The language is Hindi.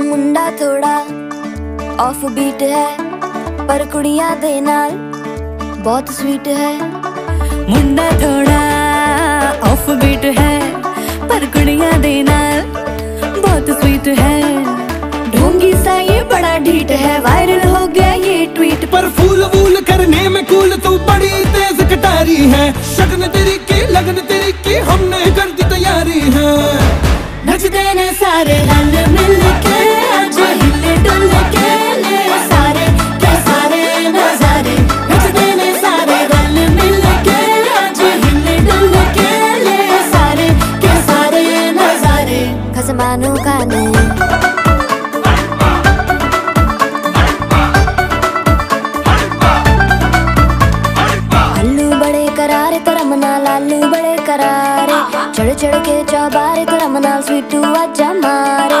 मुंडा थोड़ा ऑफ़ बीट है, पर कुड़िया दे नाल बहुत स्वीट है। मुंडा थोड़ा ऑफ़ बीट है, पर कुड़िया दे नाल बहुत स्वीट है। ढोंगी सा ये बड़ा ढीट है वायरल पर फूल वूल करने में कूल तू बड़ी तेज कटारी है। शगन तेरी की लगन तेरी की हमने कर दी तैयारी है। नचते ने सारे रल मिल के नजारे। का नहीं करारे। चढ़ चढ़ के चौबारे तेरा मनाल स्वीट तू आजा मारे।